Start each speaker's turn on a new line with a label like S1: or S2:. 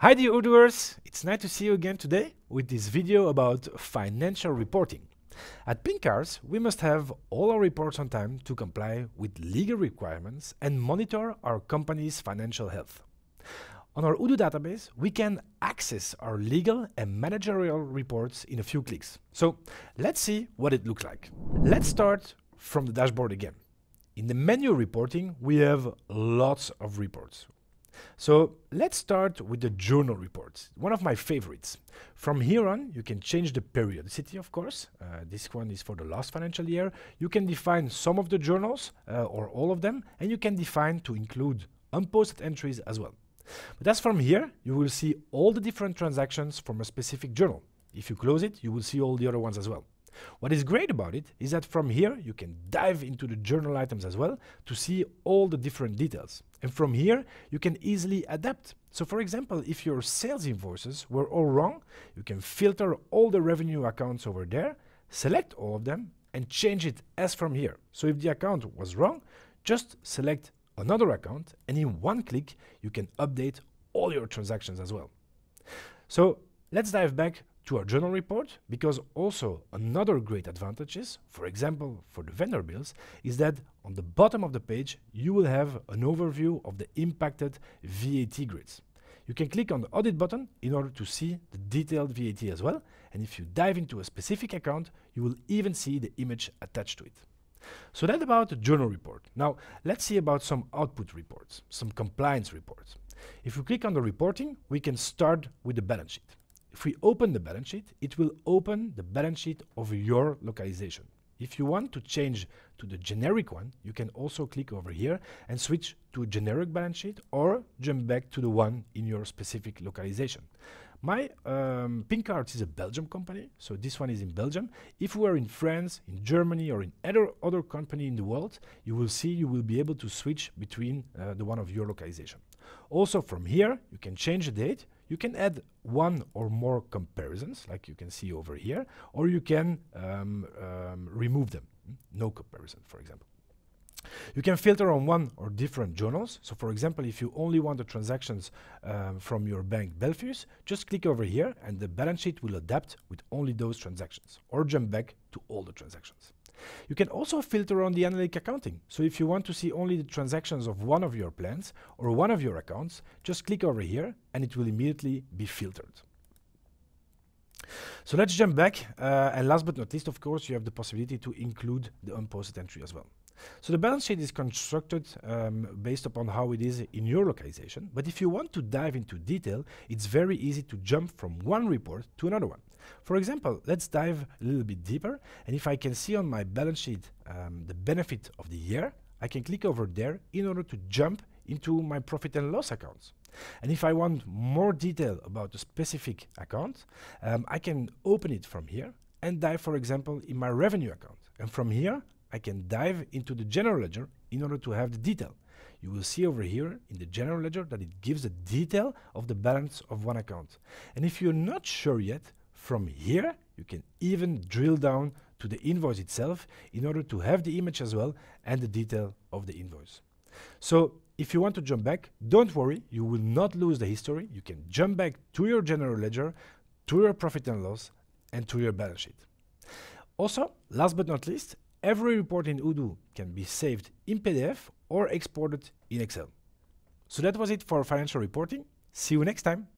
S1: Hi dear Odooers, it's nice to see you again today with this video about financial reporting. At Pinkcars, we must have all our reports on time to comply with legal requirements and monitor our company's financial health. On our Odoo database, we can access our legal and managerial reports in a few clicks. So let's see what it looks like. Let's start from the dashboard again. In the menu reporting, we have lots of reports. So let's start with the journal reports, one of my favorites. From here on, you can change the periodicity, of course. Uh, this one is for the last financial year. You can define some of the journals uh, or all of them, and you can define to include unposted entries as well. But as from here, you will see all the different transactions from a specific journal. If you close it, you will see all the other ones as well. What is great about it is that from here you can dive into the journal items as well to see all the different details. And from here you can easily adapt. So for example, if your sales invoices were all wrong, you can filter all the revenue accounts over there, select all of them and change it as from here. So if the account was wrong, just select another account and in one click you can update all your transactions as well. So let's dive back to our journal report because also another great advantage is, for example, for the vendor bills, is that on the bottom of the page, you will have an overview of the impacted VAT grids. You can click on the audit button in order to see the detailed VAT as well. And if you dive into a specific account, you will even see the image attached to it. So that about the journal report. Now let's see about some output reports, some compliance reports. If we click on the reporting, we can start with the balance sheet. If we open the balance sheet, it will open the balance sheet of your localization. If you want to change to the generic one, you can also click over here and switch to a generic balance sheet or jump back to the one in your specific localization. My um, Pinkcars is a Belgium company, so this one is in Belgium. If we are in France, in Germany, or in other other company in the world, you will see you will be able to switch between uh, the one of your localization. Also from here, you can change the date. You can add one or more comparisons, like you can see over here, or you can um, um, remove them. No comparison, for example. You can filter on one or different journals. So for example, if you only want the transactions um, from your bank Belfius, just click over here and the balance sheet will adapt with only those transactions or jump back to all the transactions. You can also filter on the analytic accounting. So if you want to see only the transactions of one of your plans or one of your accounts, just click over here and it will immediately be filtered. So let's jump back. Uh, and last but not least, of course, you have the possibility to include the unposted entry as well. So the balance sheet is constructed um, based upon how it is in your localization. But if you want to dive into detail, it's very easy to jump from one report to another one. For example, let's dive a little bit deeper. And if I can see on my balance sheet um, the benefit of the year, I can click over there in order to jump into my profit and loss accounts. And if I want more detail about a specific account, um, I can open it from here and dive, for example, in my revenue account. And from here, I can dive into the general ledger in order to have the detail. You will see over here in the general ledger that it gives a detail of the balance of one account. And if you're not sure yet, from here you can even drill down to the invoice itself in order to have the image as well and the detail of the invoice. So if you want to jump back, don't worry, you will not lose the history. You can jump back to your general ledger, to your profit and loss, and to your balance sheet. Also, last but not least, every report in Odoo can be saved in PDF or exported in Excel. So that was it for financial reporting. See you next time.